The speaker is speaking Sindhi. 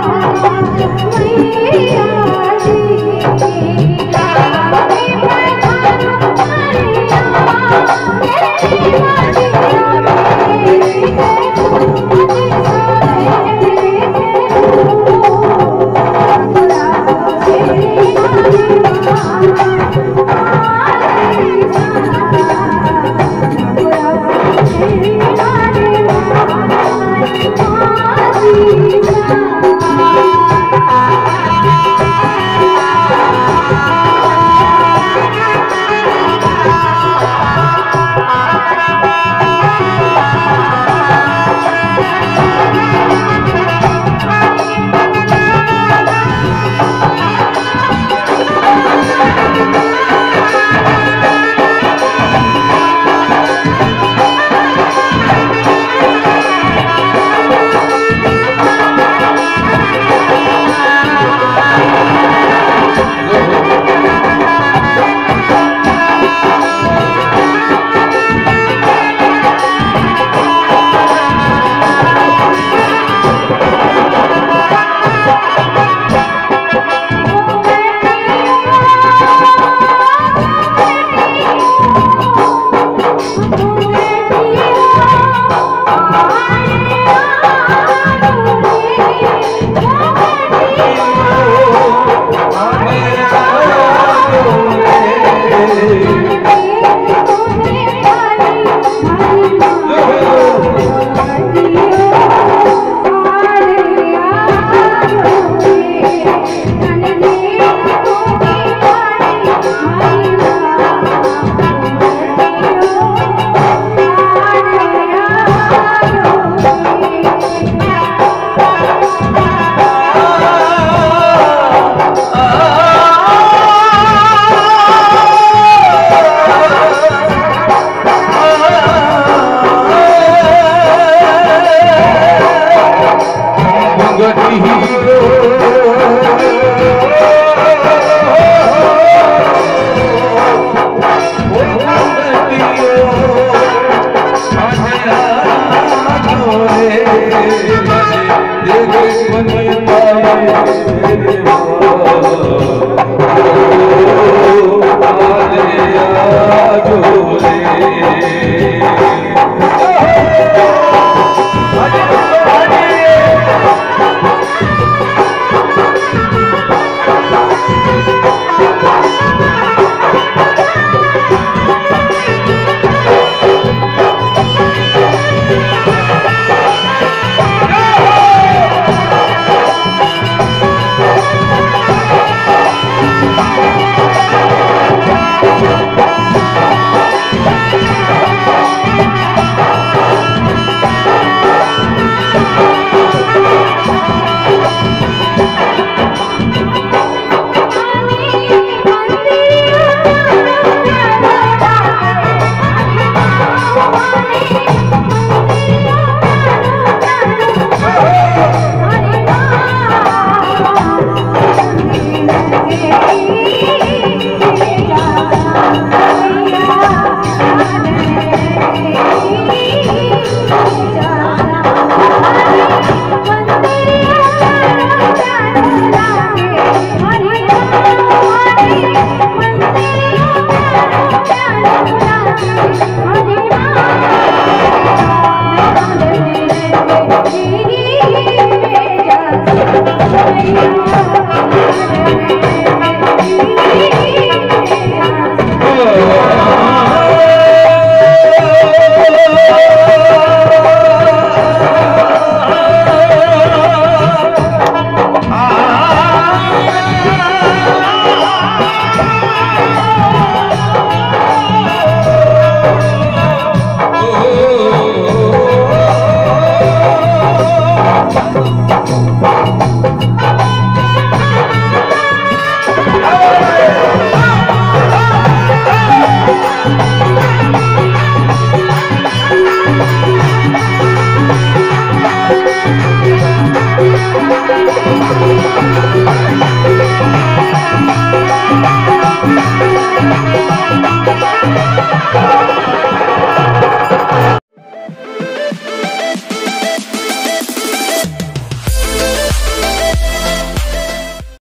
走 Thank